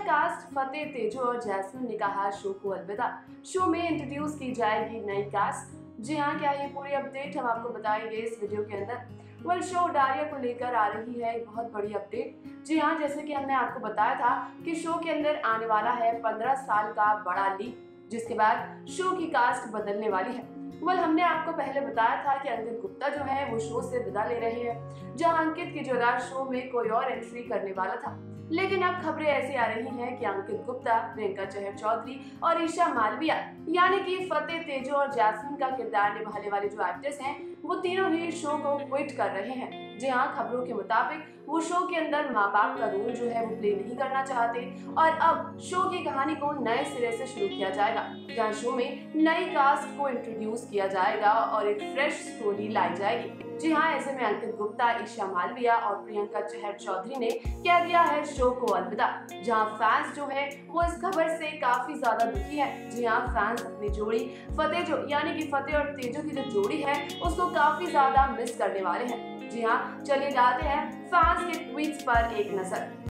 Cast फतेह तेजो और jasmine ने कहा, शो को अलविदा। शो में इंट्रोड्यूस की जाएगी नई कास्ट जी हाँ क्या ये पूरी अपडेट हम आपको बताएँगे इस वीडियो के अंदर? वेल शो उडारिया को लेकर आ रही है एक बहुत बड़ी अपडेट जी हाँ जैसे कि हमने आपको बताया था कि शो के अंदर आने वाला है पंद्रह साल का बड़ा लीक जिसके बाद शो की कास्ट बदलने वाली है। वेल हमने आपको पहले बताया था कि अंकित गुप्ता जो है, वो शो से विदा ले रहे हैं, जहाँ अंकित की जगह शो में कोई और एंट्री करने वाला था। लेकिन अब खबरें ऐसी आ रही हैं कि अंकित गुप्ता, प्रियंका चहर चौधरी और ईशा मालविया, यानी कि फतेह तेजो और जैस्मिन का किरदार निभाने वाले जो एक्टर्स हैं, वो तीनों ही शो को क्विट कर रहे हैं। जी हाँ खबरों के मुताबिक, वो शो के अंदर माँ बाप का रोल जो है वो प्ले नहीं करना चाहते और अब शो की कहानी को नए सिरे से शुरू किया जाएगा। जहाँ शो में नई कास्ट को इंट्रोड्यूस किया जाएगा और एक फ्रेश स्टोरी लाई जाएगी। जी हाँ ऐसे में अंकित गुप्ता, ईशा मालविया और प्रियंका चहर चौधरी ने कह दिया है शो को अलविदा। जहाँ फैंस जो है, वो इस खबर से काफ़ी ज़्यादा दुखी है। जी हाँ फैंस अपनी जोड़ी, फतेह जो, यानी कि फतेह और तेजो की जो जोड़ी है, उसको काफ़ी ज़्यादा मिस करने वाले हैं। जी हाँ चलिए जाते हैं फैंस के ट्वीट पर एक नज़र।